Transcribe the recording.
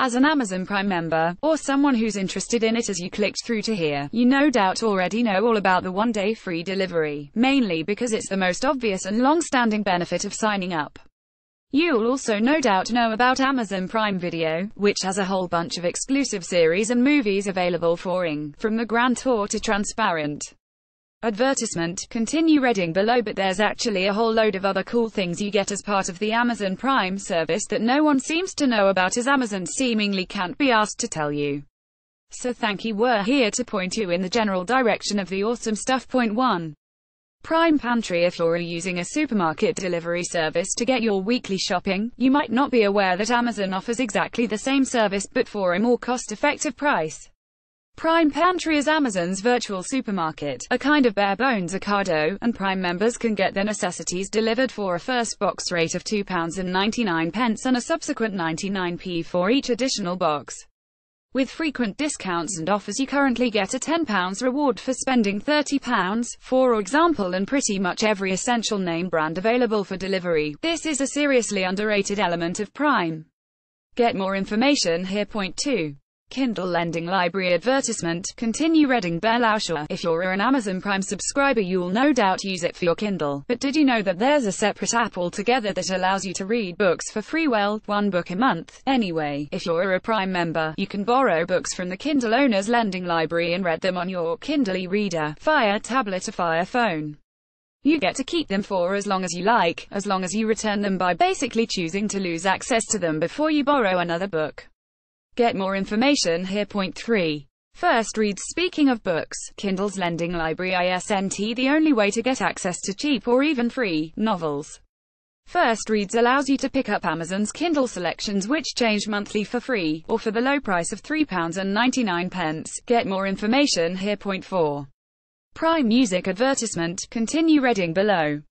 As an Amazon Prime member, or someone who's interested in it as you clicked through to here, you no doubt already know all about the one-day free delivery, mainly because it's the most obvious and long-standing benefit of signing up. You'll also no doubt know about Amazon Prime Video, which has a whole bunch of exclusive series and movies available for ing, from the Grand Tour to Transparent. Advertisement, continue reading below but there's actually a whole load of other cool things you get as part of the Amazon Prime service that no one seems to know about as Amazon seemingly can't be asked to tell you. So thank you we're here to point you in the general direction of the awesome stuff. Point 1. Prime Pantry If you're using a supermarket delivery service to get your weekly shopping, you might not be aware that Amazon offers exactly the same service but for a more cost-effective price. Prime Pantry is Amazon's virtual supermarket, a kind of bare-bones Ocado, and Prime members can get their necessities delivered for a first box rate of £2.99 and a subsequent 99p for each additional box. With frequent discounts and offers you currently get a £10 reward for spending £30, for example and pretty much every essential name brand available for delivery. This is a seriously underrated element of Prime. Get more information here. Point 2. Kindle Lending Library advertisement. Continue reading Belauschua. If you're an Amazon Prime subscriber you'll no doubt use it for your Kindle. But did you know that there's a separate app altogether that allows you to read books for free well, one book a month. Anyway, if you're a Prime member, you can borrow books from the Kindle Owner's Lending Library and read them on your Kindle e-reader, Fire tablet or Fire phone. You get to keep them for as long as you like, as long as you return them by basically choosing to lose access to them before you borrow another book. Get more information here. Point 3. First reads Speaking of books, Kindle's lending library ISNT the only way to get access to cheap or even free novels. First Reads allows you to pick up Amazon's Kindle selections which change monthly for free, or for the low price of £3.99. Get more information here. Point 4. Prime Music advertisement. Continue reading below.